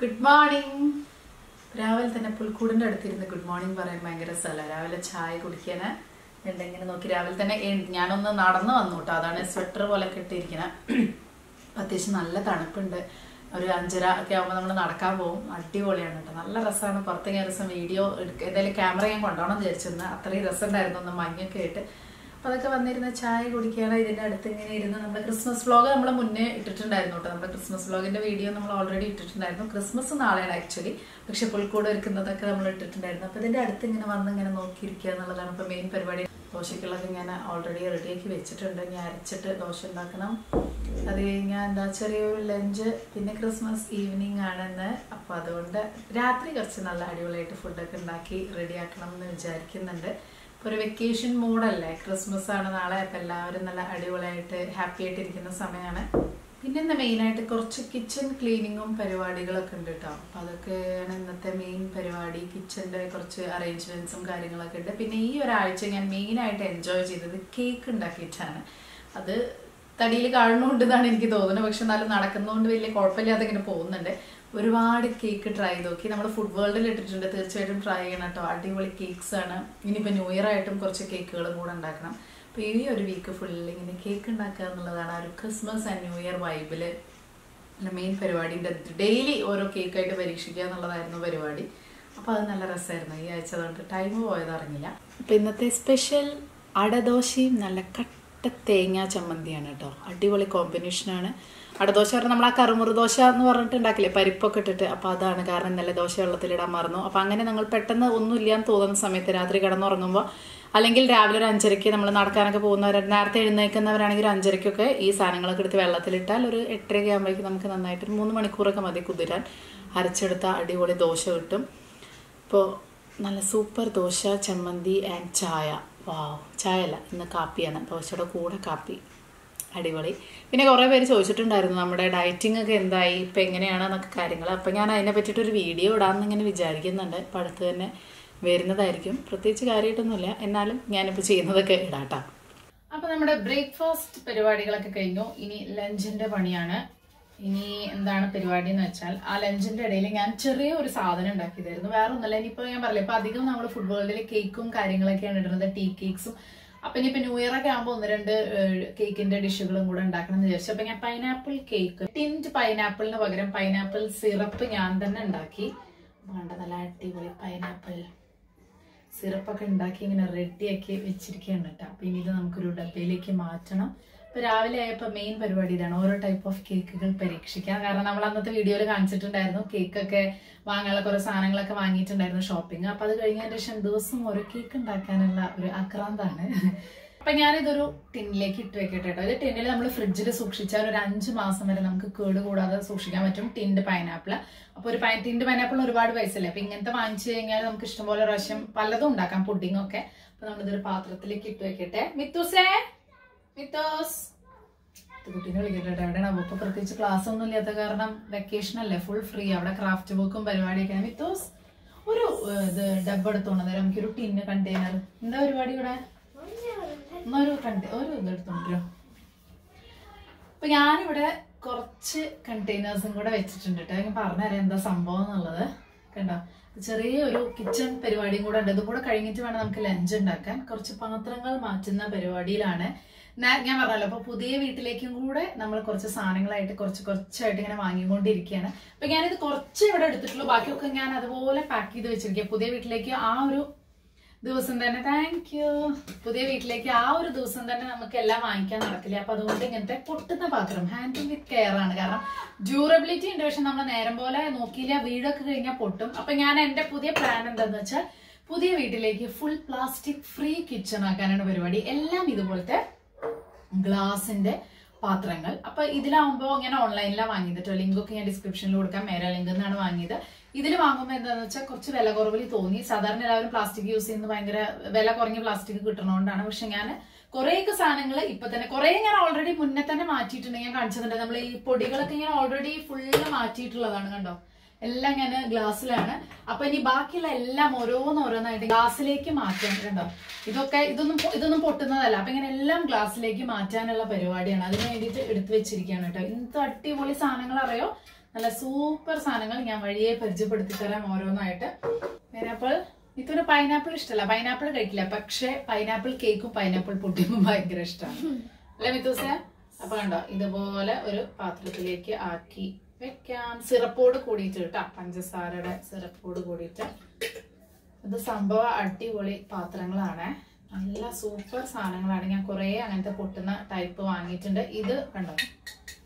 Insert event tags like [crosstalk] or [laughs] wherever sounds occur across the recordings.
Good morning രാവിലെ തന്നെ പുൽക്കൂടിന്റെ അടുത്തിരുന്ന് ഗുഡ് മോർണിംഗ് പറയാൻ ഭയങ്കര രസമല്ല? രാവിലെ ചായ കുടിക്കാന് എന്തെങ്കിലും നോക്കി രാവിലെ തന്നെ ഞാനൊന്ന് നടന്നു വന്നു കേട്ടോ അതാണ് സ്വെറ്റർ പോലെ കെട്ടിയിരിക്കണം അത്യാവശ്യം നല്ല തണുപ്പുണ്ട്. ഒരു അഞ്ചര ഒക്കെ ആകുമ്പോൾ നമ്മൾ നടക്കാൻ പോകും അടിപൊളിയാണ് കേട്ടോ നല്ല രസമാണ്. പുറത്തേക്ക് ദിവസം വീഡിയോ എടുക്കുക എന്തായാലും ക്യാമറ ഞാൻ കൊണ്ടുപോകണം വിചാരിച്ചിരുന്നു. അത്രയും രസമുണ്ടായിരുന്നു. ഒന്ന് മഞ്ഞൊക്കെ ആയിട്ട് അപ്പൊ അതൊക്കെ വന്നിരുന്ന ചായ കുടിക്കുകയാണ്. ഇതിന്റെ അടുത്ത് ഇങ്ങനെ ഇരുന്ന് നമ്മൾ ക്രിസ്മസ് വ്ളോഗ് നമ്മൾ മുന്നേ ഇട്ടിട്ടുണ്ടായിരുന്നു കേട്ടോ. നമ്മുടെ ക്രിസ്മസ് വ്ളോഗിന്റെ വീഡിയോ നമ്മൾ ഓൾറെഡി ഇട്ടിട്ടുണ്ടായിരുന്നു. ക്രിസ്മസ് നാളെയാണ് ആക്ച്വലി പക്ഷെ പുൽക്കൂട് ഒരുക്കുന്നതൊക്കെ നമ്മൾ ഇട്ടിട്ടുണ്ടായിരുന്നു. അപ്പോൾ ഇതിന്റെ അടുത്ത് ഇങ്ങനെ വന്ന് ഇങ്ങനെ നോക്കിയിരിക്കുക എന്നുള്ളതാണ് ഇപ്പോൾ മെയിൻ പരിപാടി. ദോശക്കുള്ളതൊക്കെ ഞാൻ ഓൾറെഡി റെഡിയാക്കി വെച്ചിട്ടുണ്ട്. ഞാൻ അരച്ചിട്ട് ദോശ ഉണ്ടാക്കണം. അത് കഴിഞ്ഞാൽ എന്താ ചെറിയൊരു ലഞ്ച് പിന്നെ ക്രിസ്മസ് ഈവനിങ് ആണെന്ന്. അപ്പോൾ അതുകൊണ്ട് രാത്രി കുറച്ച് നല്ല അടിപൊളിയായിട്ട് ഫുഡൊക്കെ ഉണ്ടാക്കി റെഡിയാക്കണം എന്ന് വിചാരിക്കുന്നുണ്ട്. ഒരു വെക്കേഷൻ മൂഡല്ലേ ക്രിസ്മസ് ആണ് നാളെ ഒക്കെ എല്ലാവരും നല്ല അടിപൊളിയായിട്ട് ഹാപ്പി ആയിട്ടിരിക്കുന്ന സമയമാണ്. പിന്നെ എന്താ മെയിൻ ആയിട്ട് കുറച്ച് കിച്ചൺ ക്ലീനിങ്ങും പരിപാടികളൊക്കെ ഉണ്ട് കേട്ടോ അപ്പൊ അതൊക്കെയാണ് ഇന്നത്തെ മെയിൻ പരിപാടി. കിച്ചന്റെ കുറച്ച് അറേഞ്ച്മെന്റ്സും കാര്യങ്ങളൊക്കെ ഉണ്ട്. പിന്നെ ഈ ഒരാഴ്ച ഞാൻ മെയിൻ ആയിട്ട് എൻജോയ് ചെയ്തത് കേക്ക് ഉണ്ടാക്കിയിട്ടാണ്. അത് തടിയിൽ കാണുന്നുണ്ട് എനിക്ക് തോന്നുന്നത്. പക്ഷെ എന്നാലും നടക്കുന്നതുകൊണ്ട് വലിയ കുഴപ്പമില്ലാതെ ഇങ്ങനെ പോകുന്നുണ്ട്. ഒരുപാട് കേക്ക് ട്രൈ ചെയ്ത്. നോക്കി നമ്മൾ ഫുഡ് വേൾഡിൽ ഇട്ടിട്ടുണ്ട്. തീർച്ചയായിട്ടും ട്രൈ ചെയ്യണം കേട്ടോ. അടിപൊളി കേക്ക്സ് ആണ്. ഇനിയിപ്പോൾ ന്യൂ ഇയർ ആയിട്ടും കുറച്ച് കേക്കുകളും കൂടെ ഉണ്ടാക്കണം. അപ്പോൾ ഈ ഒരു വീക്ക് ഫുള്ളിൽ ഇങ്ങനെ കേക്ക് ഉണ്ടാക്കുക എന്നുള്ളതാണ് ആ ഒരു ക്രിസ്മസ് ആൻഡ് ന്യൂ ഇയർ വൈബിൽ മെയിൻ പരിപാടിന്റെ ഡെയിലി ഓരോ കേക്കായിട്ട് പരീക്ഷിക്കുക എന്നുള്ളതായിരുന്നു പരിപാടി. അപ്പോൾ അത് നല്ല രസമായിരുന്നു. ഈ ആഴ്ച അതുകൊണ്ട് ടൈം പോയത് അറിഞ്ഞില്ല അപ്പോൾ ഇന്നത്തെ സ്പെഷ്യൽ അടദോശയും നല്ല കട്ട തേങ്ങാ ചമ്മന്തിയാണ് കേട്ടോ. അടിപൊളി കോമ്പിനേഷനാണ് അടദോശ പറഞ്ഞാൽ നമ്മൾ ആ കറുമുറു ദോശ എന്ന് പറഞ്ഞിട്ട് ഉണ്ടാക്കില്ലേ? പരിപ്പൊക്കെ ഇട്ടിട്ട്. അപ്പോൾ അതാണ് കാരണം ഇന്നലെ ദോശ വെള്ളത്തിലിടാൻ മറന്നു. അപ്പോൾ അങ്ങനെ നിങ്ങൾ പെട്ടെന്ന് ഒന്നുമില്ല എന്ന് തോന്നുന്ന സമയത്ത് രാത്രി കിടന്നുറങ്ങുമ്പോൾ അല്ലെങ്കിൽ രാവിലെ ഒരു അഞ്ചരയ്ക്ക് നമ്മൾ നടക്കാനൊക്കെ പോകുന്നവർ നേരത്തെ എഴുന്നേൽക്കുന്നവരാണെങ്കിൽ ഒരു അഞ്ചരയ്ക്കൊക്കെ ഈ സാധനങ്ങളൊക്കെ എടുത്ത് വെള്ളത്തിലിട്ടാൽ ഒരു എട്ടരയൊക്കെ ആകുമ്പോഴേക്കും നമുക്ക് നന്നായിട്ട് മൂന്ന് മണിക്കൂറൊക്കെ മതി കുതിരാൻ. അരച്ചെടുത്ത അടിപൊളി ദോശ കിട്ടും. ഇപ്പോൾ നല്ല സൂപ്പർ ദോശ ചമ്മന്തി ആൻഡ് ചായ. വാവ് ചായ അല്ല ഇന്ന് കാപ്പിയാണ്. ദോശയുടെ കൂടെ കാപ്പി. അടിപൊളി. പിന്നെ കുറേ പേര് ചോദിച്ചിട്ടുണ്ടായിരുന്നു നമ്മുടെ ഡയറ്റിംഗ് ഒക്കെ എന്തായി ഇപ്പം എങ്ങനെയാണെന്നൊക്കെ കാര്യങ്ങൾ. അപ്പം ഞാൻ അതിനെ പറ്റിയിട്ടൊരു വീഡിയോ ഇടാമെന്ന് ഇങ്ങനെ വിചാരിക്കുന്നുണ്ട്. അപ്പം അടുത്ത് തന്നെ വരുന്നതായിരിക്കും. പ്രത്യേകിച്ച് കാര്യമായിട്ടൊന്നുമില്ല. എന്നാലും ഞാനിപ്പോൾ ചെയ്യുന്നതൊക്കെ ഇടാട്ടാ അപ്പം നമ്മുടെ ബ്രേക്ക്ഫാസ്റ്റ് പരിപാടികളൊക്കെ കഴിഞ്ഞു. ഇനി ലഞ്ചിന്റെ പണിയാണ്. ഇനി എന്താണ് പരിപാടി എന്ന് വെച്ചാൽ ആ ലഞ്ചിന്റെ ഇടയിൽ ഞാൻ ചെറിയ ഒരു സാധനം ഉണ്ടാക്കിയതായിരുന്നു. വേറെ ഒന്നല്ല ഇനിയിപ്പോ ഞാൻ പറയാം ഇപ്പൊ അധികം നമ്മൾ വേൾഡിൽ കേക്കും കാര്യങ്ങളൊക്കെയാണ് ഇടുന്നത് ടീ കേക്സും അപ്പൊ ഇനിയിപ്പോ ന്യൂ ഇയർ ഒക്കെ ആകുമ്പോൾ ഒന്ന് രണ്ട് കേക്കിന്റെ ഡിഷുകളും കൂടെ ഉണ്ടാക്കണം എന്ന് വിചാരിച്ചു. അപ്പൊ ഞാൻ പൈനാപ്പിൾ കേക്ക് ടിന്റ് പൈനാപ്പിളിന് പകരം പൈനാപ്പിൾ സിറപ്പ് ഞാൻ തന്നെ ഉണ്ടാക്കി. വേണ്ട നല്ല അടിപൊളി പൈനാപ്പിൾ സിറപ്പൊക്കെ ഉണ്ടാക്കി ഇങ്ങനെ റെഡിയാക്കി വെച്ചിരിക്കുകയാണ് കേട്ടോ. അപ്പൊ ഇനി ഇത് നമുക്കൊരു ഡബയിലേക്ക് മാറ്റണം. രാവിലെ ആയപ്പോ മെയിൻ പരിപാടി ഇതാണ്. ഓരോ ടൈപ്പ് ഓഫ് കേക്കുകൾ പരീക്ഷിക്കാം കാരണം നമ്മൾ അന്നത്തെ വീഡിയോയിൽ കാണിച്ചിട്ടുണ്ടായിരുന്നു. കേക്കൊക്കെ വാങ്ങാനുള്ള കുറെ സാധനങ്ങളൊക്കെ വാങ്ങിയിട്ടുണ്ടായിരുന്നു ഷോപ്പിംഗ് അപ്പൊ അത് കഴിഞ്ഞതിന് ശേഷം ദിവസം ഓരോ കേക്ക് ഉണ്ടാക്കാനുള്ള ഒരു അക്രാന്താണ് അപ്പൊ ഞാനിതൊരു ടിന്നിലേക്ക് ഇട്ട് വെക്കട്ടെ കേട്ടോ ഇത് ടിന്നിൽ നമ്മൾ ഫ്രിഡ്ജിൽ സൂക്ഷിച്ചാൽ ഒരു അഞ്ച് മാസം വരെ നമുക്ക് കേട് കൂടാതെ സൂക്ഷിക്കാൻ പറ്റും ടിൻഡ് പൈനാപ്പിൾ അപ്പൊ ഒരു പൈ- ടിൻഡ് പൈനാപ്പിൾ ഒരുപാട് പൈസ അല്ലേ? അപ്പൊ ഇങ്ങനത്തെ വാങ്ങിച്ചു കഴിഞ്ഞാൽ നമുക്ക് ഇഷ്ടംപോലെ പ്രാവശ്യം പലതും ഉണ്ടാക്കാം. പുഡിംഗ് ഒക്കെ. അപ്പൊ നമ്മളിതൊരു പാത്രത്തിലേക്ക് ഇട്ട് വെക്കട്ടെ. മിത്തൂസേ! മിത്തോസ്. കുട്ടീനെ വിളിക്കട്ടെ എവിടെയാണ്? ഇപ്പൊ പ്രത്യേകിച്ച് ക്ലാസ് ഒന്നും ഇല്ലാത്ത കാരണം വെക്കേഷൻ അല്ലേ? ഫുൾ ഫ്രീ അവിടെ ക്രാഫ്റ്റ് ബുക്കും പരിപാടിയൊക്കെ മിത്തോസ് ഒരു ഇത് ഡബ് എടുത്തോണ്ട് തരാം നമുക്കൊരു ടിന്ന് കണ്ടെയ്നർ എന്താ പരിപാടി ഇവിടെ? ഒരു കണ്ട് ഒരു ഇത് എടുത്തോണ്ടോ അപ്പൊ ഞാനിവിടെ കുറച്ച് കണ്ടെയ്നേഴ്സും കൂടെ വെച്ചിട്ടുണ്ട് കേട്ടോ. ഞാൻ പറഞ്ഞുതരാം എന്താ സംഭവം എന്നുള്ളത്. കണ്ടോ? ചെറിയ ഒരു കിച്ചൺ പരിപാടിയും കൂടെ ഉണ്ട്. ഇതും കൂടെ കഴിഞ്ഞിട്ട് വേണം നമുക്ക് ലഞ്ച് ഉണ്ടാക്കാൻ. കുറച്ച് പാത്രങ്ങൾ മാറ്റുന്ന പരിപാടിയിലാണ് ഞാൻ പറഞ്ഞല്ലോ അപ്പൊ പുതിയ വീട്ടിലേക്കും കൂടെ നമ്മൾ കുറച്ച് സാധനങ്ങളായിട്ട് കുറച്ച് കുറച്ചായിട്ട് ഇങ്ങനെ വാങ്ങിക്കൊണ്ടിരിക്കുകയാണ്. അപ്പൊ ഞാനിത് കുറച്ച് ഇവിടെ എടുത്തിട്ടുള്ളൂ. ബാക്കിയൊക്കെ ഞാൻ അതുപോലെ പാക്ക് ചെയ്ത് വെച്ചിരിക്കുക പുതിയ വീട്ടിലേക്ക് ആ ഒരു ദിവസം തന്നെ. താങ്ക് യു പുതിയ വീട്ടിലേക്ക് ആ ഒരു ദിവസം തന്നെ നമുക്ക് എല്ലാം വാങ്ങിക്കാൻ നടക്കില്ല. അപ്പൊ അതുകൊണ്ട് ഇങ്ങനത്തെ പൊട്ടുന്ന പാത്രം ഹാൻഡിൽ വിത്ത് കെയർ ആണ്. കാരണം ഡ്യൂറബിലിറ്റി ഉണ്ട്. പക്ഷെ നമ്മൾ നേരം പോലെ നോക്കിയില്ല. വീടൊക്കെ കഴിഞ്ഞാൽ പൊട്ടും. അപ്പൊ ഞാൻ എന്റെ പുതിയ പ്ലാൻ എന്താന്ന് വെച്ചാൽ പുതിയ വീട്ടിലേക്ക് ഫുൾ പ്ലാസ്റ്റിക് ഫ്രീ കിച്ചൺ ആക്കാനാണ് പരിപാടി. എല്ലാം ഇതുപോലത്തെ ഗ്ലാസിന്റെ പാത്രങ്ങൾ. അപ്പൊ ഇതിലാവുമ്പോ ഇങ്ങനെ ഓൺലൈനിലാണ് വാങ്ങിയത് ലിങ്ക് ഒക്കെ ഞാൻ ഡിസ്ക്രിപ്ഷനിൽ കൊടുക്കാം. മേര ലിങ്ക് എന്നാണ് വാങ്ങിയത്. ഇതിൽ വാങ്ങുമ്പോൾ എന്താണെന്ന് വെച്ചാൽ കുറച്ച് വില കുറവിൽ തോന്നി. സാധാരണ എല്ലാവരും പ്ലാസ്റ്റിക് യൂസ് ചെയ്യുന്നത് ഭയങ്കര വില കുറഞ്ഞ പ്ലാസ്റ്റിക് കിട്ടണോണ്ടാണ്. പക്ഷെ ഞാൻ കുറേയൊക്കെ സാധനങ്ങൾ ഇപ്പൊ തന്നെ കുറെ ഞാൻ ഓൾറെഡി മുന്നേ തന്നെ മാറ്റിയിട്ടുണ്ട്. ഞാൻ കാണിച്ചിട്ടുണ്ട് നമ്മൾ ഈ പൊടികളൊക്കെ ഞാൻ ഓൾറെഡി ഫുള്ള് മാറ്റിയിട്ടുള്ളതാണ് കണ്ടോ? എല്ലാം ഞാൻ ഗ്ലാസ്സിലാണ്. അപ്പൊ ഇനി ബാക്കിയുള്ള എല്ലാം ഓരോന്നോരോന്നായിട്ട് ഗ്ലാസ്സിലേക്ക് മാറ്റാൻ കണ്ടോ ഇതൊക്കെ ഇതൊന്നും ഇതൊന്നും പൊട്ടുന്നതല്ല. അപ്പൊ ഇങ്ങനെ എല്ലാം ഗ്ലാസ്സിലേക്ക് മാറ്റാനുള്ള പരിപാടിയാണ്. അതിന് വേണ്ടിയിട്ട് എടുത്തു വെച്ചിരിക്കുകയാണ് കേട്ടോ. എന്ത് അടിപൊളി സാധനങ്ങൾ അറിയോ നല്ല സൂപ്പർ സാധനങ്ങൾ ഞാൻ വഴിയെ പരിചയപ്പെടുത്തി തരാം ഓരോന്നായിട്ട്. പൈനാപ്പിൾ ഇതൊരു പൈനാപ്പിൾ ഇഷ്ടമല്ല പൈനാപ്പിൾ കഴിക്കില്ല. പക്ഷെ പൈനാപ്പിൾ കേക്കും പൈനാപ്പിൾ പൊട്ടിയും ഭയങ്കര ഇഷ്ടമാണ്. അല്ലെ മിത്തൂസ? അപ്പൊ കണ്ടോ ഇതുപോലെ ഒരു പാത്രത്തിലേക്ക് ആക്കി വെക്കാം സിറപ്പോട് കൂടിയിട്ട് കേട്ടോ പഞ്ചസാരയുടെ സിറപ്പോട് കൂടിയിട്ട്. ഇത് സംഭവം അടിപൊളി പാത്രങ്ങളാണ്. നല്ല സൂപ്പർ സാധനങ്ങളാണ്. ഞാൻ കുറേ അങ്ങനത്തെ പൊട്ടുന്ന ടൈപ്പ് വാങ്ങിയിട്ടുണ്ട്. ഇത് കണ്ടോ?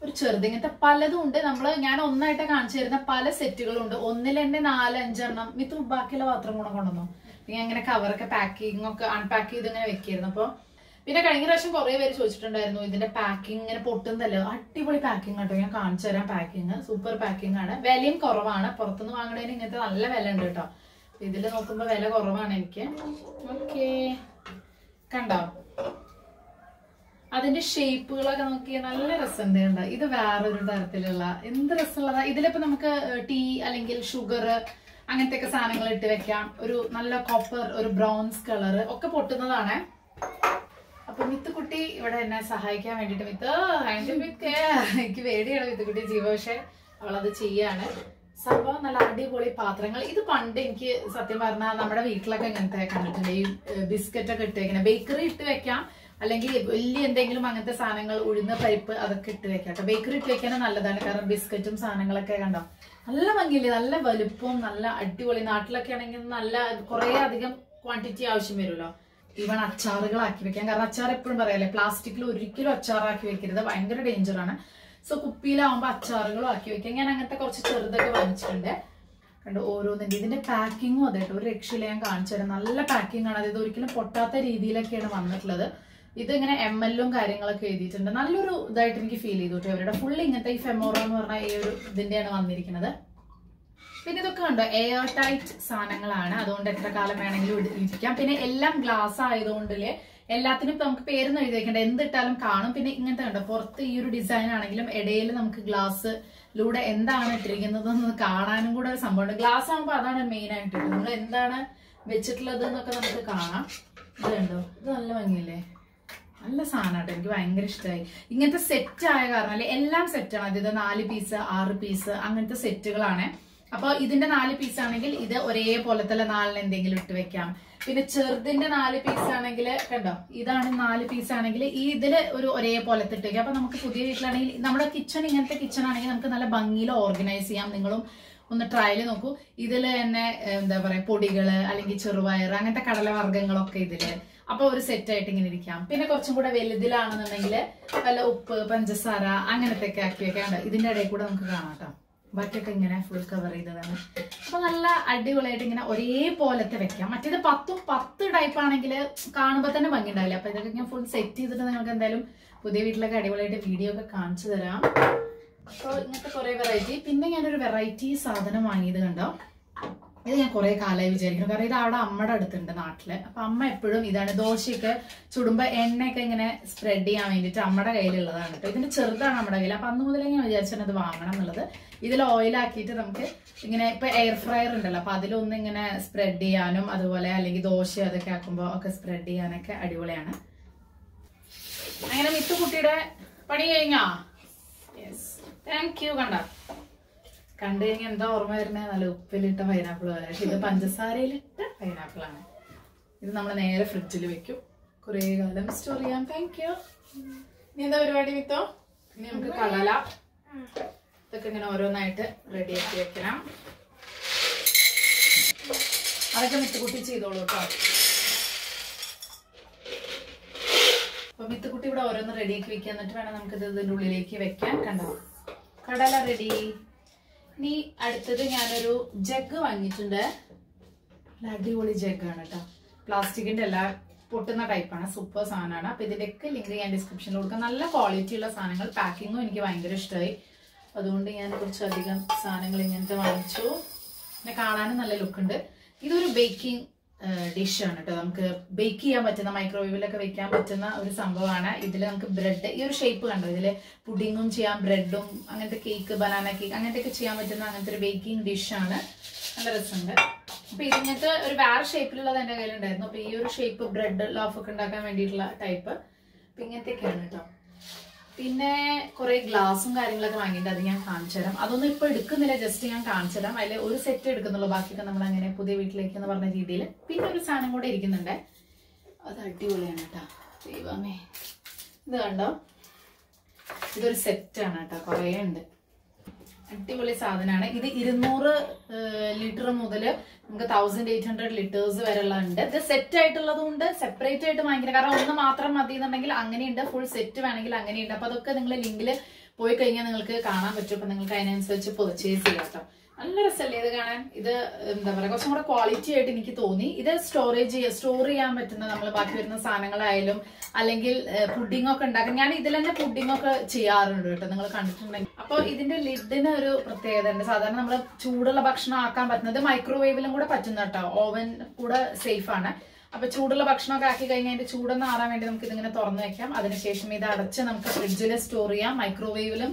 ഒരു ചെറുത് ഇങ്ങനത്തെ പലതും ഉണ്ട്. നമ്മൾ ഞാൻ ഒന്നായിട്ട് കാണിച്ചു തരുന്ന പല സെറ്റുകളും ഉണ്ട്. ഒന്നിൽ തന്നെ നാല് അഞ്ചെണ്ണം മിത്തു ബാക്കിയുള്ള പാത്രം കൂടെ കൊണ്ടുവന്നു? ഇങ്ങനെ കവറൊക്കെ പാക്കിംഗ് ഒക്കെ അൺപാക്ക് ചെയ്ത് ഇങ്ങനെ വെക്കായിരുന്നു അപ്പൊ പിന്നെ കഴിഞ്ഞ പ്രാവശ്യം കുറെ പേര് ചോദിച്ചിട്ടുണ്ടായിരുന്നു ഇതിന്റെ പാക്കിംഗ് ഇങ്ങനെ പൊട്ടുന്നല്ലോ? അടിപൊളി പാക്കിംഗ് കേട്ടോ ഞാൻ കാണിച്ചു തരാം പാക്കിംഗ് സൂപ്പർ പാക്കിംഗ് ആണ്. വിലയും കുറവാണ്. പുറത്തുനിന്ന് വാങ്ങണതിന് ഇങ്ങനത്തെ നല്ല വില ഉണ്ട് കേട്ടോ. ഇതിൽ നോക്കുമ്പോ വില കുറവാണ് എനിക്ക്. ഓക്കെ കണ്ടോ? അതിന്റെ ഷേപ്പുകളൊക്കെ നോക്കി നല്ല രസം കണ്ടോ? ഇത് വേറൊരു തരത്തിലുള്ള എന്ത് രസമുള്ളതാ? ഇതിലിപ്പോ നമുക്ക് ടീ അല്ലെങ്കിൽ ഷുഗർ അങ്ങനത്തെ ഒക്കെ സാധനങ്ങൾ ഇട്ട് വെക്കാം. ഒരു നല്ല കോപ്പർ ഒരു ബ്രൗൺസ് കളർ ഒക്കെ പൊട്ടുന്നതാണ്. അപ്പൊ മിത്തുക്കുട്ടി ഇവിടെ എന്നെ സഹായിക്കാൻ വേണ്ടിട്ട് മിത്ത് അതിന്റെ മിത്ത്. എനിക്ക് പേടിയാണ് മിത്തുക്കുട്ടി ജീവ പക്ഷെ അവളത് ചെയ്യാണ്. സംഭവം നല്ല അടിപൊളി പാത്രങ്ങൾ. ഇത് പണ്ട് എനിക്ക് സത്യം പറഞ്ഞാൽ നമ്മുടെ വീട്ടിലൊക്കെ ഇങ്ങനത്തെ കണ്ടിട്ടുണ്ട്. ഈ ബിസ്ക്കറ്റ് ഒക്കെ ഇട്ട് വെക്കണം ബേക്കറി ഇട്ട് വെക്കാം. അല്ലെങ്കിൽ വലിയ എന്തെങ്കിലും അങ്ങനത്തെ സാധനങ്ങൾ ഉഴുന്ന പരിപ്പ് അതൊക്കെ ഇട്ട് വെക്കാം കേട്ടോ. ബേക്കറി ഇട്ട് വെക്കാൻ നല്ലതാണ്. കാരണം ബിസ്ക്കറ്റും സാധനങ്ങളൊക്കെ കണ്ടോ? നല്ല ഭംഗിയില്ലേ? നല്ല വലുപ്പവും നല്ല അടിപൊളി. നാട്ടിലൊക്കെ ആണെങ്കിൽ നല്ല കുറേ അധികം ക്വാണ്ടിറ്റി ആവശ്യം വരുമല്ലോ. ഈവൺ അച്ചാറുകളാക്കി വെക്കാം കാരണം അച്ചാർ എപ്പോഴും പറയാല്ലേ പ്ലാസ്റ്റിക്കിൽ ഒരിക്കലും അച്ചാറാക്കി വെക്കരുത്. ഭയങ്കര ഡേഞ്ചറാണ് സോ കുപ്പിയിലാവുമ്പോൾ അച്ചാറുകളും ആക്കി വെക്കാം. ഞാൻ അങ്ങനത്തെ കുറച്ച് ചെറുതൊക്കെ വാങ്ങിച്ചിട്ടുണ്ട്. കണ്ടു ഓരോന്നിന്റെ ഇതിന്റെ പാക്കിങ്ങും അതെ കേട്ടോ. ഒരു രക്ഷയില്ല ഞാൻ കാണിച്ചു തരാം. നല്ല പാക്കിംഗ് ആണ്. അതായത് ഒരിക്കലും പൊട്ടാത്ത രീതിയിലൊക്കെയാണ് വന്നിട്ടുള്ളത്. ഇത് ഇങ്ങനെ എം എല്ലും കാര്യങ്ങളൊക്കെ എഴുതിയിട്ടുണ്ട്. നല്ലൊരു ഇതായിട്ട് എനിക്ക് ഫീൽ ചെയ്തു കേട്ടോ ഇവരുടെ. ഫുള്ള് ഇങ്ങനത്തെ ഈ ഫെമോറ എന്ന് പറഞ്ഞ ഈ ഒരു ഇതിന്റെയാണ് വന്നിരിക്കുന്നത്. പിന്നെ ഇതൊക്കെ കണ്ടോ? എയർ ടൈറ്റ് സാധനങ്ങളാണ്. അതുകൊണ്ട് എത്ര കാലം വേണമെങ്കിലും ഇരിക്കാം. പിന്നെ എല്ലാം ഗ്ലാസ് ആയതുകൊണ്ടിൽ എല്ലാത്തിനും ഇപ്പൊ നമുക്ക് പേരൊന്നും എഴുതി വെക്കണ്ട. എന്തിട്ടാലും കാണും. പിന്നെ ഇങ്ങനത്തെ കണ്ടോ? പുറത്ത് ഈ ഒരു ഡിസൈൻ ആണെങ്കിലും ഇടയിൽ നമുക്ക് ഗ്ലാസ് ഗ്ലാസ്സിലൂടെ എന്താണ് ഇട്ടിരിക്കുന്നതെന്ന് കാണാനും കൂടെ ഒരു സംഭവമുണ്ട്. ഗ്ലാസ് ആകുമ്പോൾ അതാണ് മെയിൻ ആയിട്ട് നമ്മൾ എന്താണ് വെച്ചിട്ടുള്ളത് എന്നൊക്കെ നമുക്ക് കാണാം. ഇത് കണ്ടോ? ഇത് നല്ല ഭംഗിയല്ലേ? നല്ല സാധനമാട്ടോ. എനിക്ക് ഭയങ്കര ഇഷ്ടമായി. ഇങ്ങനത്തെ സെറ്റ് ആയ കാരണം അല്ലെ? എല്ലാം സെറ്റാണ് അതായത് നാല് പീസ് ആറ് പീസ് അങ്ങനത്തെ സെറ്റുകളാണ് അപ്പൊ ഇതിന്റെ നാല് പീസ് ആണെങ്കിൽ ഇത് ഒരേപോലത്തെ നാലിന് എന്തെങ്കിലും ഇട്ട് വെക്കാം. പിന്നെ ചെറുതിന്റെ നാല് പീസ് ആണെങ്കിൽ കണ്ടോ? ഇതാണ് നാല് പീസ് ആണെങ്കിൽ ഈ ഇതിൽ ഒരു ഒരേപോലത്തെ ഇട്ട് വെക്കാം. അപ്പൊ നമുക്ക് പുതിയ വീട്ടിലാണെങ്കിൽ നമ്മുടെ കിച്ചൺ ഇങ്ങനത്തെ കിച്ചൺ ആണെങ്കിൽ നമുക്ക് നല്ല ഭംഗിയിൽ ഓർഗനൈസ് ചെയ്യാം. നിങ്ങളും ഒന്ന് ട്രയൽ നോക്കൂ. ഇതിൽ തന്നെ എന്താ പറയാ പൊടികൾ അല്ലെങ്കിൽ ചെറുപയർ അങ്ങനത്തെ കടലവർഗങ്ങളൊക്കെ ഇതിൽ. അപ്പൊ ഒരു സെറ്റ് ആയിട്ട് ഇങ്ങനെ ഇരിക്കാം. പിന്നെ കുറച്ചും കൂടെ വലുതിലാണെന്നുണ്ടെങ്കിൽ വല്ല ഉപ്പ് പഞ്ചസാര അങ്ങനത്തെ ഒക്കെ ആക്കി വെക്കാണ്ട് ഇതിന്റെ ഇടയിൽ കൂടെ നമുക്ക് കാണാം കേട്ടോ. ബാക്കിയൊക്കെ ഇങ്ങനെ ഫുൾ കവർ ചെയ്തതാണ്. അപ്പൊ നല്ല അടിപൊളിയായിട്ട് ഇങ്ങനെ ഒരേപോലത്തെ വെക്കാം. മറ്റേത് പത്തും പത്ത് ടൈപ്പ് ആണെങ്കിൽ കാണുമ്പോൾ തന്നെ ഭംഗി ഉണ്ടാവില്ല അപ്പൊ ഇതൊക്കെ ഞാൻ ഫുൾ സെറ്റ് ചെയ്തിട്ട് നിങ്ങൾക്ക് എന്തായാലും പുതിയ വീട്ടിലൊക്കെ അടിപൊളിയായിട്ട് വീഡിയോ ഒക്കെ കാണിച്ചു തരാം. അപ്പോൾ ഇങ്ങനത്തെ കുറേ വെറൈറ്റി പിന്നെ ഞാനൊരു വെറൈറ്റി സാധനം വാങ്ങിയത് കണ്ടോ? ഇത് ഞാൻ കുറെ കാലമായി വിചാരിക്കുന്നു. കാരണം ഇത് അവിടെ അമ്മയുടെ അടുത്തുണ്ട് നാട്ടിൽ. അപ്പൊ അമ്മ എപ്പോഴും ഇതാണ് ദോശയൊക്കെ ചുടുമ്പോ എണ്ണയൊക്കെ ഇങ്ങനെ സ്പ്രെഡ് ചെയ്യാൻ വേണ്ടിയിട്ട് അമ്മയുടെ കയ്യിലുള്ളതാണ് കേട്ടോ ഇതിന്റെ ചെറുതാണ് നമ്മുടെ കയ്യിൽ. അപ്പൊ അന്ന് മുതലേ ഞാൻ വിചാരിച്ചാൽ അത് വാങ്ങണം എന്നുള്ളത്. ഇതിൽ ഓയിലാക്കിയിട്ട് നമുക്ക് ഇങ്ങനെ ഇപ്പൊ എയർ ഫ്രയർ ഉണ്ടല്ലോ. അപ്പൊ അതിലൊന്നും ഇങ്ങനെ സ്പ്രെഡ് ചെയ്യാനും അതുപോലെ അല്ലെങ്കിൽ ദോശ അതൊക്കെ ആക്കുമ്പോൾ ഒക്കെ സ്പ്രെഡ് ചെയ്യാനൊക്കെ അടിപൊളിയാണ്. അങ്ങനെ മിത്തുകുട്ടിയുടെ പണി കഴിഞ്ഞാ? യെസ് താങ്ക് യു കണ്ട? കണ്ടു കഴിഞ്ഞാൽ എന്താ ഓർമ്മ വരുന്നത് നല്ല ഉപ്പിലിട്ട പൈനാപ്പിൾ പോലെ. പക്ഷെ ഇത് പഞ്ചസാരയിലിട്ട പൈനാപ്പിൾ ആണ്. ഇത് നമ്മൾ നേരെ ഫ്രിഡ്ജിൽ വെക്കും. കുറേ കാലം സ്റ്റോർ ചെയ്യാം. താങ്ക് യു ഇനി എന്താ പരിപാടി വിത്തോ ഇനി നമുക്ക് കടല. ഇതൊക്കെ ഇങ്ങനെ ഓരോന്നായിട്ട് റെഡിയാക്കി വെക്കണം. അതൊക്കെ മിത്തുകുട്ടി ചെയ്തോളൂ കേട്ടോ അപ്പൊ മിത്തുകുട്ടി ഇവിടെ ഓരോന്ന് റെഡിയാക്കി വെക്കുക. എന്നിട്ട് വേണം നമുക്ക് ഇത് ഇതിന്റെ ഉള്ളിലേക്ക് വെക്കാൻ. കണ്ടോ? കടല റെഡി ഇനി അടുത്തത് ഞാനൊരു ജഗ് വാങ്ങിയിട്ടുണ്ട്. അടിപൊളി ജഗ്ഗാണ് കേട്ടോ പ്ലാസ്റ്റിക്കിന്റെ എല്ലാ പൊട്ടുന്ന ടൈപ്പാണ് സൂപ്പർ സാധനമാണ്. അപ്പൊ ഇതിന്റെയൊക്കെ ലിങ്ക് ഞാൻ ഡിസ്ക്രിപ്ഷനിൽ കൊടുക്കാം. നല്ല ക്വാളിറ്റി ഉള്ള സാധനങ്ങൾ. പാക്കിങ്ങും എനിക്ക് ഭയങ്കര ഇഷ്ടമായി അതുകൊണ്ട് ഞാൻ കുറച്ചധികം സാധനങ്ങൾ ഇങ്ങനത്തെ വാങ്ങിച്ചു. പിന്നെ കാണാനും നല്ല ലുക്ക് ഉണ്ട്. ഇതൊരു ബേക്കിംഗ് ഡിഷാണ് കേട്ടോ നമുക്ക് ബേക്ക് ചെയ്യാൻ പറ്റുന്ന മൈക്രോവേവിലൊക്കെ വെക്കാൻ പറ്റുന്ന ഒരു സംഭവമാണ്. ഇതിൽ നമുക്ക് ബ്രെഡ് ഈ ഒരു ഷേപ്പ് കണ്ടോ? ഇതിൽ പുഡിങ്ങും ചെയ്യാം ബ്രെഡും അങ്ങനത്തെ കേക്ക് ബനാന കേക്ക് അങ്ങനത്തെ ഒക്കെ ചെയ്യാൻ പറ്റുന്ന അങ്ങനത്തെ ഒരു ബേക്കിംഗ് ഡിഷാണ് നല്ല രസമുണ്ട്. അപ്പൊ ഇതിങ്ങനത്തെ ഒരു വേറെ ഷേപ്പിലുള്ളത് എന്റെ കയ്യിലുണ്ടായിരുന്നു. അപ്പൊ ഈ ഒരു ഷേപ്പ് ബ്രെഡ് ലോഫ് ഒക്കെ ഉണ്ടാക്കാൻ വേണ്ടിയിട്ടുള്ള ടൈപ്പ് അപ്പൊ ഇങ്ങനത്തെയൊക്കെയാണ് കേട്ടോ പിന്നെ കുറെ ഗ്ലാസും കാര്യങ്ങളൊക്കെ വാങ്ങിയിട്ട് അത് ഞാൻ കാണിച്ചു തരാം. അതൊന്നും ഇപ്പൊ എടുക്കുന്നില്ല ജസ്റ്റ് ഞാൻ കാണിച്ചു തരാം. അതിൽ ഒരു സെറ്റ് എടുക്കുന്നുള്ളൂ ബാക്കിയൊക്കെ നമ്മൾ അങ്ങനെ പുതിയ വീട്ടിലേക്ക് എന്ന് പറഞ്ഞ രീതിയിൽ പിന്നെ ഒരു സാധനം കൂടെ ഇരിക്കുന്നുണ്ട്. അത് അടിപൊളിയാണ് കേട്ടോ ദൈവമേ. ഇത് കണ്ടോ? ഇതൊരു സെറ്റാണ് കേട്ടോ കുറേ ഉണ്ട്. അടിപൊളി സാധനമാണ് ഇത് ഇരുന്നൂറ് ലിറ്റർ മുതൽ നമുക്ക് തൗസൻഡ് എയ്റ്റ് ഹൺഡ്രഡ് ലിറ്റേഴ്സ് വരെയുള്ളതുണ്ട് ഇത് സെറ്റ് ആയിട്ടുള്ളതും ഉണ്ട്. സെപ്പറേറ്റ് ആയിട്ട് വാങ്ങിക്കണം. കാരണം ഒന്ന് മാത്രം മതി എന്നുണ്ടെങ്കിൽ അങ്ങനെയുണ്ട്. ഫുൾ സെറ്റ് വേണമെങ്കിൽ അങ്ങനെയുണ്ട്. അപ്പൊ അതൊക്കെ നിങ്ങൾ ലിങ്കിൽ പോയി കഴിഞ്ഞാൽ നിങ്ങൾക്ക് കാണാൻ പറ്റും. അപ്പൊ നിങ്ങൾക്ക് അതിനനുസരിച്ച് പെർച്ചേസ് ചെയ്യാം കേട്ടോ നല്ല രസമല്ലേ ഇത് കാണാൻ? ഇത് എന്താ പറയുക കുറച്ചും കൂടെ ക്വാളിറ്റി ആയിട്ട് എനിക്ക് തോന്നി. ഇത് സ്റ്റോറേജ് ചെയ്യുക സ്റ്റോർ ചെയ്യാൻ പറ്റുന്ന നമ്മൾ ബാക്കി വരുന്ന സാധനങ്ങളായാലും അല്ലെങ്കിൽ പുഡിംഗ് ഒക്കെ ഉണ്ടാക്കാൻ. ഞാൻ ഇതിൽ തന്നെ പുഡിംഗ് ഒക്കെ ചെയ്യാറുണ്ട് കേട്ടോ നിങ്ങൾ കണ്ടിട്ടുണ്ടെങ്കിൽ. അപ്പൊ ഇതിന്റെ ലിഡിന് ഒരു പ്രത്യേകത ഉണ്ട്. സാധാരണ നമ്മൾ ചൂടുള്ള ഭക്ഷണം ആക്കാൻ പറ്റുന്നത് മൈക്രോവേവിലും കൂടെ പറ്റുന്ന കേട്ടോ ഓവൻ കൂടെ സേഫ് ആണ്. അപ്പൊ ചൂടുള്ള ഭക്ഷണമൊക്കെ ആക്കി കഴിഞ്ഞാൽ അതിന്റെ ചൂടൊന്ന് ആറാൻ വേണ്ടി നമുക്ക് ഇതിങ്ങനെ തുറന്നു വെക്കാം. അതിനുശേഷം ഇത് അടച്ച് നമുക്ക് ഫ്രിഡ്ജിൽ സ്റ്റോർ ചെയ്യാം. മൈക്രോവേവിലും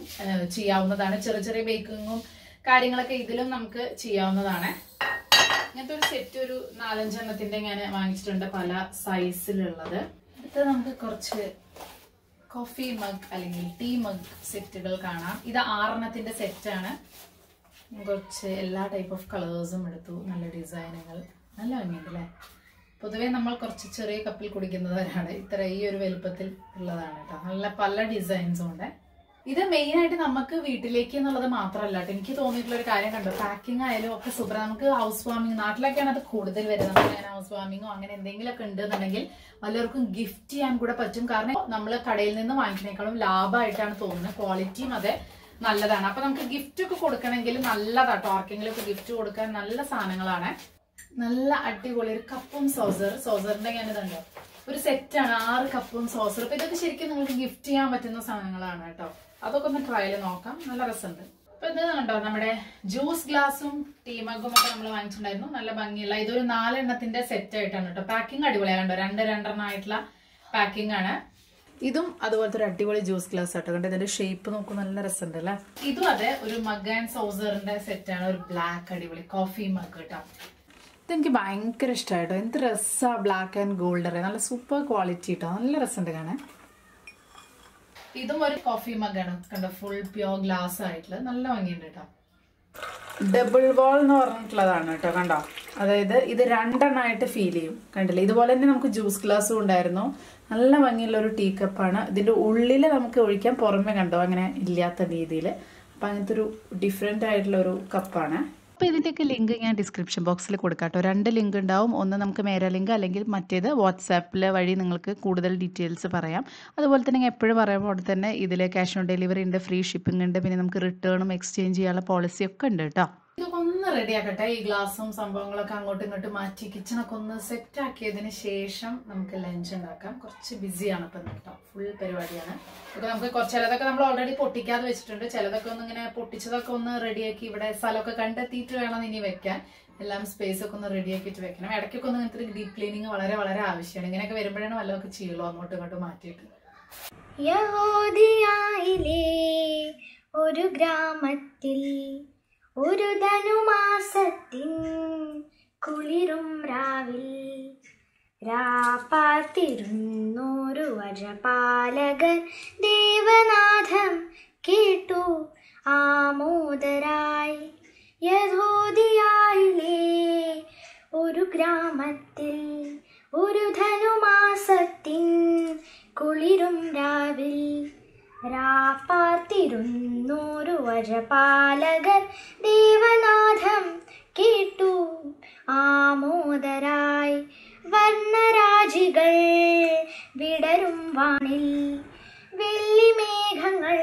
ചെയ്യാവുന്നതാണ്. ചെറിയ ചെറിയ ബേക്കിങ്ങും കാര്യങ്ങളൊക്കെ ഇതിലും നമുക്ക് ചെയ്യാവുന്നതാണ്. ഇങ്ങനത്തെ ഒരു സെറ്റ് ഒരു നാലഞ്ചെണ്ണത്തിന്റെ ഞാൻ വാങ്ങിച്ചിട്ടുണ്ട് പല സൈസിലുള്ളത് അടുത്ത നമുക്ക് കുറച്ച് കോഫി മഗ് അല്ലെങ്കിൽ ടീ മഗ് സെറ്റുകൾ കാണാം. ഇത് ആറെണ്ണത്തിന്റെ സെറ്റാണ് കുറച്ച് എല്ലാ ടൈപ്പ് ഓഫ് കളേഴ്സും എടുത്തു. നല്ല ഡിസൈനുകൾ. നല്ല ഭംഗിയുണ്ട് അല്ലേ? പൊതുവേ നമ്മൾ കുറച്ച് ചെറിയ കപ്പിൽ കുടിക്കുന്നവരാണ്. ഇത്ര ഈ ഒരു വലുപ്പത്തിൽ ഉള്ളതാണ് കേട്ടോ. നല്ല പല ഡിസൈൻസും ഉണ്ട്. ഇത് മെയിൻ ആയിട്ട് നമുക്ക് വീട്ടിലേക്ക് എന്നുള്ളത് മാത്രമല്ല എനിക്ക് തോന്നിയിട്ടുള്ള ഒരു കാര്യം കണ്ടോ? പാക്കിംഗ് ആയാലും ഒക്കെ സൂപ്പർ നമുക്ക് ഹൗസ് വാമിംഗ് നാട്ടിലൊക്കെയാണ് അത് കൂടുതൽ വരുന്നത്. അങ്ങനെ ഹൗസ് വാമിങ്ങോ അങ്ങനെ എന്തെങ്കിലുമൊക്കെ ഉണ്ടെന്നുണ്ടെങ്കിൽ പലർക്കും ഗിഫ്റ്റ് ചെയ്യാൻ കൂടെ പറ്റും. കാരണം നമ്മൾ കടയിൽ നിന്ന് വാങ്ങിക്കുന്നേക്കാളും ലാഭമായിട്ടാണ് തോന്നുന്നത്. ക്വാളിറ്റിയും അതെ നല്ലതാണ്. അപ്പൊ നമുക്ക് ഗിഫ്റ്റ് ഒക്കെ കൊടുക്കണമെങ്കിൽ നല്ലതാട്ടോ ആർക്കെങ്കിലും ഗിഫ്റ്റ് കൊടുക്കാൻ നല്ല സാധനങ്ങളാണ്. നല്ല അടിപൊളി ഒരു കപ്പും സോസർ സോസറിന്റെ ഞാൻ ഇതുണ്ടോ? ഒരു സെറ്റാണ് ആറ് കപ്പും സോസർ അപ്പൊ ഇതൊക്കെ ശരിക്കും നിങ്ങൾക്ക് ഗിഫ്റ്റ് ചെയ്യാൻ പറ്റുന്ന സാധനങ്ങളാണ് കേട്ടോ. അതൊക്കെ ഒന്ന് ട്രയൽ നോക്കാം. നല്ല രസമുണ്ട്. അപ്പൊ ഇത് കണ്ടോ? നമ്മുടെ ജ്യൂസ് ഗ്ലാസും ടീമഗും ഒക്കെ നമ്മൾ വാങ്ങിച്ചിട്ടുണ്ടായിരുന്നു. നല്ല ഭംഗിയുള്ള ഇതൊരു നാലെണ്ണത്തിന്റെ സെറ്റ് ആയിട്ടാണ് കേട്ടോ. പാക്കിംഗ് അടിപൊളിയാണ് കണ്ടോ രണ്ട് രണ്ടെണ്ണം ആയിട്ടുള്ള പാക്കിംഗ് ആണ്. ഇതും അതുപോലത്തെ ഒരു അടിപൊളി ജ്യൂസ് ഗ്ലാസ് ആട്ടോ. കണ്ടോ? ഇതിന്റെ ഷേപ്പ് നോക്കും നല്ല രസമുണ്ട് അല്ലേ? ഇതും അതെ ഒരു മഗ് ആൻഡ് സോസറിന്റെ സെറ്റ് ആണ്. ഒരു ബ്ലാക്ക് അടിപൊളി കോഫി മഗ് കേട്ടോ. ഇതെനിക്ക് ഭയങ്കര ഇഷ്ടമായിട്ടോ എന്ത് രസാ ബ്ലാക്ക് ആൻഡ് ഗോൾഡ് നല്ല സൂപ്പർ ക്വാളിറ്റി കേട്ടോ നല്ല രസമുണ്ട് കാണാൻ. ഇതും ഒരു കോഫി മഗാണ് കണ്ടോ ഫുൾ പ്യോർ ഗ്ലാസ് ആയിട്ടുള്ള നല്ല ഭംഗിയുണ്ട് കേട്ടോ. ഡബിൾ വാൾ എന്ന് പറഞ്ഞിട്ടുള്ളതാണ് കേട്ടോ കണ്ടോ? അതായത് ഇത് രണ്ടെണ്ണമായിട്ട് ഫീൽ ചെയ്യും. കണ്ടില്ലേ? ഇതുപോലെ തന്നെ നമുക്ക് ജ്യൂസ് ഗ്ലാസ്സും ഉണ്ടായിരുന്നു. നല്ല ഭംഗിയുള്ള ഒരു ടീ കപ്പാണ് ഇതിന്റെ ഉള്ളിൽ നമുക്ക് ഒഴിക്കാൻ പുറമെ കണ്ടോ അങ്ങനെ ഇല്ലാത്ത രീതിയിൽ അപ്പൊ അങ്ങനത്തെ ഒരു ഡിഫറെന്റ് ആയിട്ടുള്ള ഒരു കപ്പാണ് അപ്പോൾ ഇതിന്റെയൊക്കെ ലിങ്ക് ഞാൻ ഡിസ്ക്രിപ്ഷൻ ബോക്സിൽ കൊടുക്കാം കേട്ടോ രണ്ട് ലിങ്ക് ഉണ്ടാവും. ഒന്ന് നമുക്ക് മേര ലിങ്ക് അല്ലെങ്കിൽ മറ്റേത് വാട്സാപ്പിൽ വഴി നിങ്ങൾക്ക് കൂടുതൽ ഡീറ്റെയിൽസ് പറയാം. അതുപോലെ തന്നെ ഞാൻ എപ്പോഴും പറയുമ്പോൾ അവിടെ തന്നെ ഇതിൽ ക്യാഷ് ഓൺ ഡെലിവറി ഉണ്ട് ഫ്രീ ഷിപ്പിംഗ് ഉണ്ട് പിന്നെ നമുക്ക് റിട്ടേണും എക്സ്ചേഞ്ച് ചെയ്യാനുള്ള പോളിസി ഒക്കെ ഉണ്ട് കേട്ടോ. ഇതൊക്കെ ഒന്ന് റെഡി ആക്കട്ടെ. ഈ ഗ്ലാസും സംഭവങ്ങളൊക്കെ അങ്ങോട്ടും ഇങ്ങോട്ടും മാറ്റി കിച്ചണൊക്കെ ഒന്ന് സെറ്റ് ആക്കിയതിന് ശേഷം നമുക്ക് ലഞ്ച് ഉണ്ടാക്കാം. കുറച്ച് ബിസിയാണ് ഇപ്പം കേട്ടോ. ഫുൾ പരിപാടിയാണ്. ഇപ്പൊ നമുക്ക് കുറച്ച് ചിലതൊക്കെ നമ്മൾ ഓൾറെഡി പൊട്ടിക്കാതെ വെച്ചിട്ടുണ്ട്. ചിലതൊക്കെ ഒന്ന് ഇങ്ങനെ പൊട്ടിച്ചതൊക്കെ ഒന്ന് റെഡിയാക്കി ഇവിടെ സ്ഥലമൊക്കെ കണ്ടെത്തിയിട്ട് വേണം ഇനി വെക്കാൻ. എല്ലാം സ്പേസ് ഒക്കെ ഒന്ന് റെഡിയാക്കിയിട്ട് വെക്കണം. ഇടയ്ക്കൊക്കെ ഒന്ന് ഇങ്ങനത്തെ ഡീപ് ക്ലീനിങ് വളരെ വളരെ ആവശ്യമാണ്. ഇങ്ങനെയൊക്കെ വരുമ്പോഴാണ് വല്ലതൊക്കെ ചെയ്യുള്ളൂ. അങ്ങോട്ടും ഇങ്ങോട്ടും മാറ്റിയിട്ട്. യഹോദിയായിലേ ഒരു ഗ്രാമത്തിൽ ഒരു ധനുമാസത്തിൻ കുളിരും രാവിൽ. രാപ്പാത്തിരുന്നൂറു വജപാലകർ ദേവനാഥം കേട്ടു ആമോദരായി. യഥോദിയായിലേ ഒരു ഗ്രാമത്തിൽ ഒരു ധനുമാസത്തിൻ കുളിരും രാവിൽ. രാപ്പാർത്തിരുന്നൂരു വജപാലകർ ദേവനാഥം കേട്ടു. ആമോദരായി വർണരാജികൾ വിടരും വാണിൽ. വെള്ളിമേഘങ്ങൾ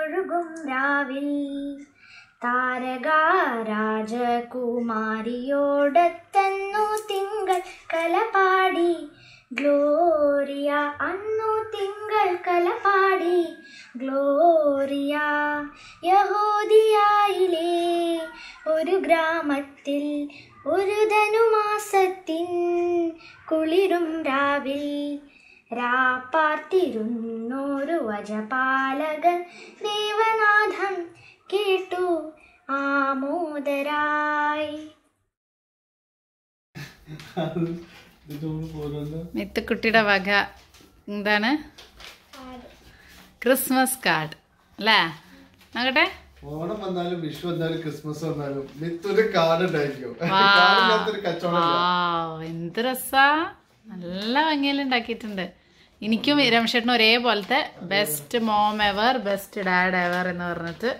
ഒഴുകും രാവിൽ. താരകാരാജകുമാരിയോടത്തന്നു തിങ്കൾ കലപാടി. ഗ്ലോറിയ അന്നു തിങ്കൾ കലപാടി. ഗ്ലോറിയ യഹോദിയായിലെ ഒരു ഗ്രാമത്തിൽ ഒരു ധനുമാസത്തിൻ കുളിരും രാവിൽ. രാപ്പാർത്തിരുന്നോരു വജപാലകൻ ദേവനാഥം കേട്ടു ആമോദരായി. മിത്തുക്കുട്ടിയുടെ വക എന്താണ്? Christmas card. അല്ലേ? നോക്കട്ടെ. ഓണം വന്നാലും വിഷു വന്നാലും ക്രിസ്മസ് വന്നാലും മിത്തൊരു കാർഡ് ഉണ്ടായിരിക്കും. എന്ത് രസാ. നല്ല ഭംഗിയിൽ ഉണ്ടാക്കിയിട്ടുണ്ട്. എനിക്കും രമേശേട്ടനും ഒരേപോലത്തെ best mom ever best dad ever എന്ന് പറഞ്ഞിട്ട്.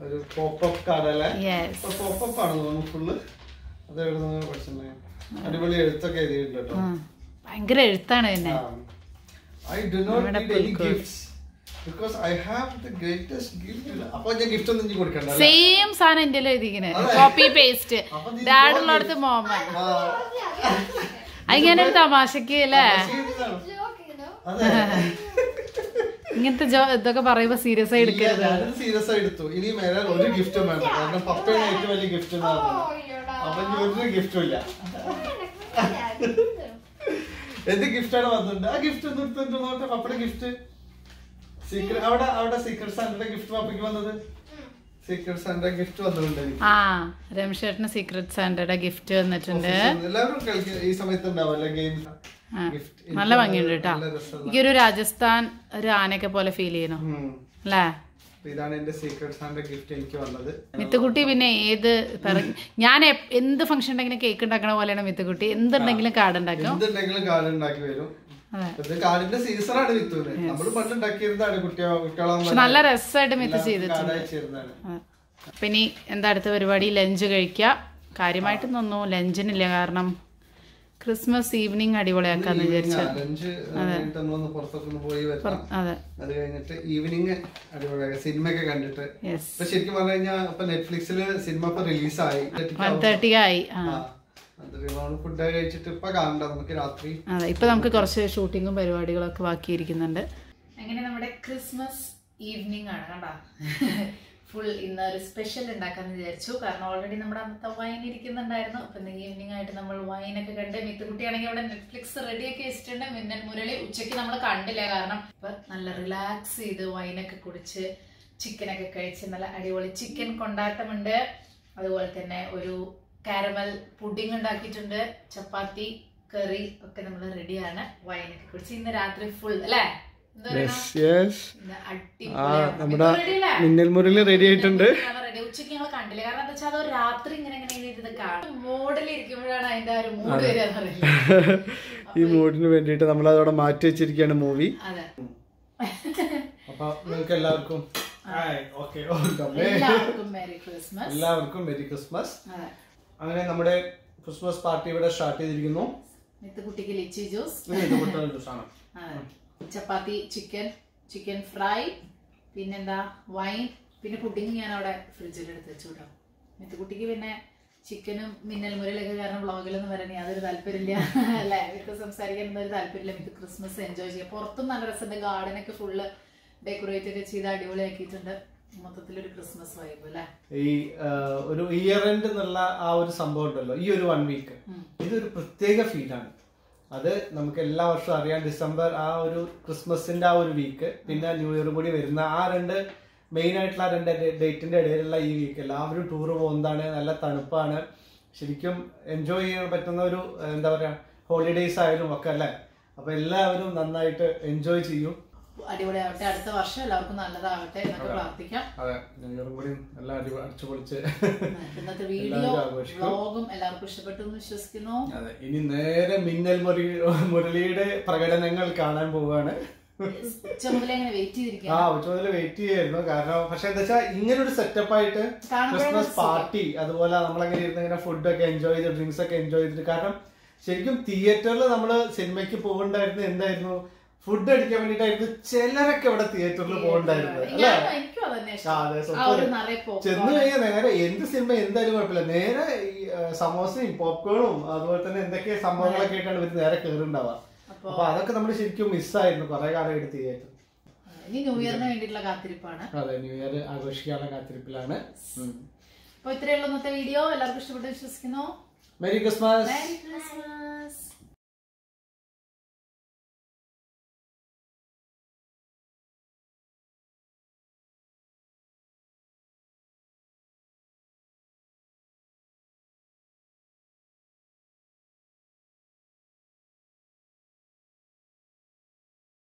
ഒരു പോപ്പപ്പ് കാർഡ് അല്ലേ? യെസ് പോപ്പപ്പ് ആണ് തോന്നുന്നു ഫുള്ള് അതെവിടെ നിന്ന് പഠിച്ചിട്ടുണ്ടേ അടിപൊളി എഴുത്തൊക്കെ എഴുതിയിട്ടുണ്ട് കേട്ടോ. ഭയങ്കര എഴുത്താണ് പിന്നെ. I do not need any gifts because I have the greatest gift അപ്പൊ ഞാൻ ഗിഫ്റ്റ് ഒന്നും ഇനി കൊടുക്കണ്ട സെയിം സാധനം എന്റെ എഴുതിക്കുന്നത് കോപ്പി പേസ്റ്റ് ഡാഡ് ഉള്ളടത്ത് മോമ അങ്ങനെ ഒരു തമാശക്ക് അല്ലേ? ഇങ്ങനത്തെ ഇതൊക്കെ പറയുമ്പോ സീരിയസ് ആയി എടുക്കരുത്. സീരിയസ് ആയി എടുത്തു. ഇനി മേലെ ഒരു ഗിഫ്റ്റും വേണ്ട. കാരണം പപ്പയാണ് ഏറ്റവും വലിയ ഗിഫ്റ്റ് അപ്പൊ ഇനി ഒരു ഗിഫ്റ്റും ഇല്ല. [laughs] എന്ത് ഗിഫ്റ്റാണ് വന്നിട്ടുണ്ട്? ആ ഗിഫ്റ്റ് ഒന്ന് എടുത്തിട്ട് നോട്ടെ പപ്പയുടെ ഗിഫ്റ്റ് സീക്രട്ട് അവിടെ അവിടെ സീക്രട്ട് സാന്റയുടെ ഗിഫ്റ്റ് പപ്പയ്ക്ക് വന്നത്? സീക്രട്ട് സാന്റ ഗിഫ്റ്റ് വന്നിട്ടുണ്ട് ആ രമേശേട്ടന് സീക്രട്ട് സാന്റയുടെ ഗിഫ്റ്റ് വന്നിട്ടുണ്ട്. എല്ലാവരും കളിക്കും ഈ സമയത്ത് ഉണ്ടാവല്ലേ ഗെയിം നല്ല ഭംഗിയുണ്ട് കേട്ടോ. എനിക്കൊരു രാജസ്ഥാൻ ഒരു ആനയൊക്കെ പോലെ ഫീൽ ചെയ്യുന്നു. അല്ലേ? ഇതാണ് എന്റെ സീക്രട്ട് സാന്റ ഗിഫ്റ്റ് എനിക്ക് വന്നത്. മിത്തുകുട്ടി പിന്നെ ഏത് ഞാൻ എന്ത് ഫംഗ്ഷൻ ഉണ്ടെങ്കിലും കേക്ക് ഉണ്ടാക്കണ പോലെയാണ് മിത്തുകുട്ടി എന്തുണ്ടെങ്കിലും കാർഡ് ഉണ്ടാക്കും. എന്തുണ്ടെങ്കിലും കാർഡ് ഉണ്ടാക്കി വരും. കാർഡിന്റെ സീസണാണ് വിത്തൂര് നമ്മൾ പണ്ട് ഉണ്ടാക്കിയിരുന്നതാണ് കുട്ടികളാകുമ്പോൾ നല്ല രസമായിട്ട് മിത്ത് ചെയ്തിട്ടുണ്ട്. പിന്നെ എന്താ അടുത്ത പരിപാടി? ലഞ്ച് കഴിക്കുക കാര്യമായിട്ടൊന്നും ലഞ്ചിനില്ല കാരണം. ക്രിസ്മസ് ഈവനിങ് അടിപൊളിയാക്കാന്ന് വിചാരിച്ചു. അതെ. അത്. കഴിഞ്ഞിട്ട് ഈവനിങ് അടിപൊളിയാക്കാം. സിനിമയൊക്കെ കണ്ടിട്ട്. യെസ് ഇപ്പൊ ശരിക്കും പറഞ്ഞു കഴിഞ്ഞാൽ ഇപ്പൊ നെറ്റ്ഫ്ലിക്സിൽ സിനിമ ഇപ്പൊ റിലീസായി വൺ തേർട്ടി ആയി. ആ. ഫുഡ് കഴിച്ചിട്ട് ഇപ്പൊ കാണണ്ട. നമുക്ക് രാത്രി അതെ. ഇപ്പൊ നമുക്ക് കുറച്ച് ഷൂട്ടിങ്ങും പരിപാടികളൊക്കെ ബാക്കിയിരിക്കുന്നുണ്ട്. അങ്ങനെ നമ്മുടെ ക്രിസ്മസ് ഈവനിങ് ആണ് കണ്ടാ? ഫുൾ ഇന്ന് ഒരു സ്പെഷ്യൽ ഉണ്ടാക്കാന്ന് വിചാരിച്ചു. കാരണം ഓൾറെഡി നമ്മുടെ അന്നത്തെ വൈൻ ഇരിക്കുന്നുണ്ടായിരുന്നു. അപ്പൊ ഇന്ന് ഈവനിങ് ആയിട്ട് നമ്മൾ വൈൻ വൈനൊക്കെ കണ്ട് മിത്തുകുട്ടിയാണെങ്കിൽ അവിടെ നെറ്റ്ഫ്ലിക്സ് റെഡിയൊക്കെ വെച്ചിട്ടുണ്ട്. മിന്നൽ മുരളി ഉച്ചയ്ക്ക് നമ്മൾ കണ്ടില്ല. കാരണം ഇപ്പൊ നല്ല റിലാക്സ് ചെയ്ത് വൈനൊക്കെ കുടിച്ച് ചിക്കനൊക്കെ കഴിച്ച് നല്ല അടിപൊളി ചിക്കൻ കൊണ്ടാട്ടമുണ്ട്. അതുപോലെ തന്നെ ഒരു കാരമൽ പുഡിംഗ് ഉണ്ടാക്കിയിട്ടുണ്ട്. ചപ്പാത്തി കറി ഒക്കെ നമ്മൾ റെഡിയാണ് വൈനൊക്കെ കുടിച്ച് ഇന്ന് രാത്രി ഫുൾ അല്ലേ? എന്താ യെസ് ആ നമ്മുടെ? മിന്നൽ മുരളി റെഡി ആയിട്ടുണ്ട്. ഉച്ചയ്ക്ക് ഞങ്ങൾ കണ്ടില്ല. കാരണം എന്താ വെച്ചാൽ അത് രാത്രി ഇങ്ങനെ ഇങ്ങനെ ഇത് കാണും. മോഡിൽ ഇരിക്കുമ്പോഴാണ് അതിന്റെ ഒരു മൂഡ് വരിക ഈ മൂഡിന് വേണ്ടിയിട്ട് നമ്മൾ അതോടെ മാറ്റി വെച്ചിരിക്കുകയാണ് മൂവി അതെ. അപ്പൊ നിങ്ങൾക്ക് എല്ലാവർക്കും എല്ലാവർക്കും മെറി ക്രിസ്മസ് എല്ലാവർക്കും മെരി ക്രിസ്മസ് അങ്ങനെ നമ്മുടെ ക്രിസ്മസ് പാർട്ടി ഇവിടെ സ്റ്റാർട്ട് ചെയ്തിരിക്കുന്നു. കുട്ടിക്ക് ലിച്ചി ജ്യൂസ് ഇത് ചപ്പാത്തി ചിക്കൻ ചിക്കൻ ഫ്രൈ പിന്നെന്താ വൈൻ പിന്നെ പുഡിങ് ഞാൻ അവിടെ ഫ്രിഡ്ജിൽ എടുത്ത് വെച്ചു കേട്ടോ മിത്തുകുട്ടിക്ക് പിന്നെ ചിക്കനും മിന്നൽ മുരലൊക്കെ കാരണം വ്ളോഗിലൊന്നും വരാൻ യാതൊരു താല്പര്യമില്ല. [laughs] അല്ലേ? ഇവർക്ക് സംസാരിക്കാൻ ഒരു താല്പര്യമില്ല. മിത്ത് ക്രിസ്മസ് എൻജോയ് ചെയ്യാം. പുറത്തും നല്ല രസമുണ്ട്. ഗാർഡനൊക്കെ ഫുള്ള് ഡെക്കറേറ്റ് ഒക്കെ ചെയ്ത് അടിപൊളിയാക്കിയിട്ടുണ്ട്. മൊത്തത്തിലൊരു ക്രിസ്മസ് വൈബ് അല്ലേ? ഈ ഒരു ഇയർ എൻഡ് എന്നുള്ള ആ ഒരു സംഭവം ഉണ്ടല്ലോ. ഈ ഒരു വൺ വീക്ക് ഇതൊരു പ്രത്യേക ഫീലാണ് അത് നമുക്ക് എല്ലാ വർഷവും അറിയാം. ഡിസംബർ ആ ഒരു ക്രിസ്മസിന്റെ ആ ഒരു വീക്ക് പിന്നെ ന്യൂ ഇയർ കൂടി വരുന്ന ആ രണ്ട് മെയിൻ ആയിട്ടുള്ള ആ രണ്ട് ഡേറ്റിന്റെ ഇടയിലുള്ള ഈ വീക്ക് എല്ലാവരും ടൂർ പോകുന്നതാണ് നല്ല തണുപ്പാണ്. ശരിക്കും എൻജോയ് ചെയ്യാൻ പറ്റുന്ന ഒരു എന്താ പറയാ ഹോളിഡേയ്സ് ആയാലും ഒക്കെ അല്ലേ? അപ്പൊ എല്ലാവരും നന്നായിട്ട് എൻജോയ് ചെയ്യും. അടിപൊളിയാവട്ടെ അടുത്ത വർഷം എല്ലാവർക്കും നല്ലതാവട്ടെ എന്നൊക്കെ പ്രാർത്ഥിക്കാം. അതെ. കൂടി എല്ലാം ഇന്നത്തെ [laughs] വീഡിയോ ലോകം എല്ലാവർക്കും ഇഷ്ടപ്പെട്ടു എന്ന് വിശ്വസിക്കുന്നു. അതെ. ഇനി നേരെ മിന്നൽ മുരളി മുരളിയുടെ പ്രകടനങ്ങൾ കാണാൻ പോവുകയാണ് ചെയ്തിരിക്കുന്നു ആ വെയിറ്റ് ചെയ്യായിരുന്നു. കാരണം പക്ഷെ എന്താ വെച്ചാൽ ഇങ്ങനെ ഒരു സെറ്റപ്പ് ആയിട്ട് ക്രിസ്മസ് പാർട്ടി അതുപോലെ നമ്മളങ്ങനെ ഇരുന്ന് ഇങ്ങനെ ഫുഡൊക്കെ എൻജോയ് ചെയ്ത് ഡ്രിങ്ക്സ് ഒക്കെ എൻജോയ് ചെയ്തിട്ട്. കാരണം ശരിക്കും തിയേറ്ററിൽ നമ്മൾ സിനിമയ്ക്ക് പോകണ്ടായിരുന്നു എന്തായിരുന്നു? ഫുഡ് അടിക്കാൻ വേണ്ടിട്ടായിരുന്നു ചിലരൊക്കെ ഇവിടെ തിയേറ്ററിൽ പോകണ്ടായിരുന്നു അല്ലേ. ചെന്ന് കഴിഞ്ഞാൽ നേരെ എന്ത് സിനിമ എന്തായാലും കുഴപ്പമില്ല. നേരെ ഈ സമോസയും പോപ്കോണും അതുപോലെ തന്നെ എന്തൊക്കെ സംഭവങ്ങളൊക്കെ ആയിട്ടാണ് ഇവർ നേരെ കയറുണ്ടാവുക. അപ്പൊ അതൊക്കെ നമ്മൾ ശരിക്കും മിസ്സായിരുന്നു കുറെ കാലമായിട്ട് തിയേറ്റർ ഇനി ന്യൂ ഇയറിന് വേണ്ടിയിട്ടുള്ള കാത്തിരിപ്പാണ്. അതെ ന്യൂ ഇയർ ആഘോഷിക്കാനുള്ള കാത്തിരിപ്പിലാണ്. അപ്പൊ ഇത്രയുള്ള വീഡിയോ എല്ലാവർക്കും ഇഷ്ടപ്പെട്ടു വിശ്വസിക്കുന്നു. Merry Christmas.